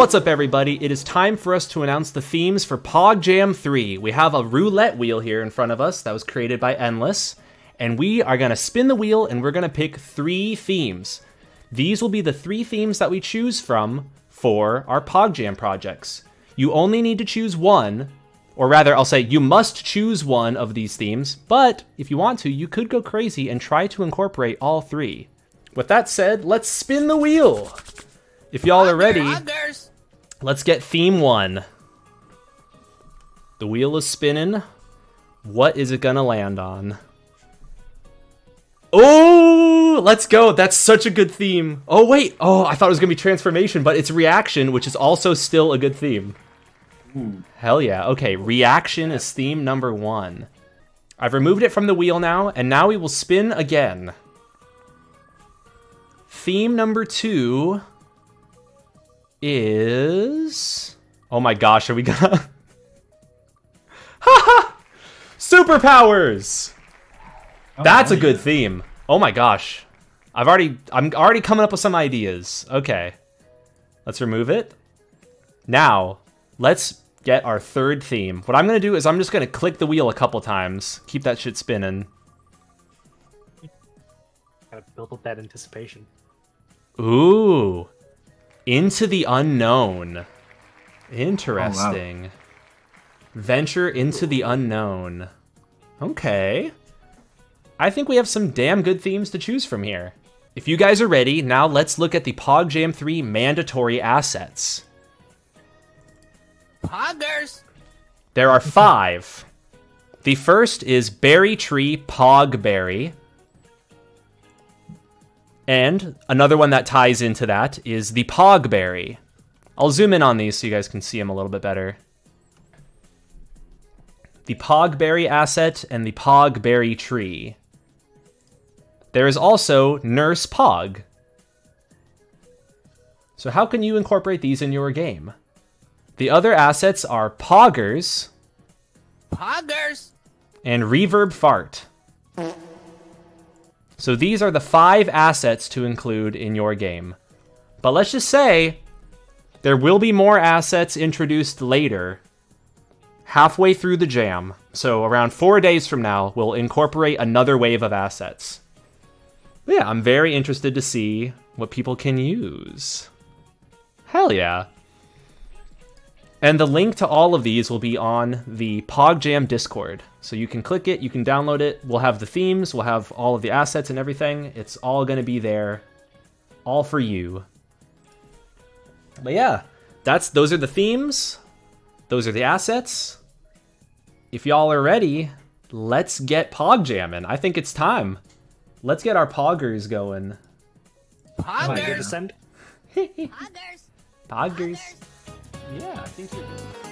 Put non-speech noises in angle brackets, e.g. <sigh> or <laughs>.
What's up, everybody? It is time for us to announce the themes for Pog Jam 3. We have a roulette wheel here in front of us that was created by Endless, and we are going to spin the wheel and we're going to pick three themes. These will be the three themes that we choose from for our Pog Jam projects. You only need to choose one, or rather, I'll say you must choose one of these themes, but if you want to, you could go crazy and try to incorporate all three. With that said, let's spin the wheel! If y'all are ready, let's get theme one. The wheel is spinning. What is it gonna land on? Oh, let's go. That's such a good theme. Oh, wait. Oh, I thought it was gonna be transformation, but it's reaction, which is also still a good theme. Ooh. Hell yeah. Okay, reaction is theme number one. I've removed it from the wheel now, and now we will spin again. Theme number two is... Oh my gosh, are we gonna... Haha! <laughs> Superpowers! Oh, That's a good theme. Oh my gosh. I've already... I'm already coming up with some ideas. Okay. Let's remove it. Now, let's get our third theme. What I'm going to do is I'm just going to click the wheel a couple times. Keep that shit spinning. Gotta build up that anticipation. Ooh. Into the unknown. Interesting. Oh, wow. Venture into the unknown. Okay. I think we have some damn good themes to choose from here. If you guys are ready, now let's look at the PogJam 3 mandatory assets. Poggers! There are five. The first is Berry Tree Pogberry. And another one that ties into that is the Pogberry. I'll zoom in on these so you guys can see them a little bit better. The Pogberry asset and the Pogberry tree. There is also Nurse Pog. So how can you incorporate these in your game? The other assets are Poggers. Poggers! And Reverb Fart. So these are the five assets to include in your game. But let's just say there will be more assets introduced later, halfway through the jam. So around four days from now, we'll incorporate another wave of assets. But yeah, I'm very interested to see what people can use. Hell yeah. And the link to all of these will be on the PogJam Discord. So you can click it, you can download it. We'll have the themes, we'll have all of the assets and everything. It's all going to be there, all for you. But yeah, that's those are the themes. Those are the assets. If y'all are ready, let's get Pog jamming. I think it's time. Let's get our poggers going. Poggers. <laughs> Poggers. poggers. poggers. Yeah, I think you're good.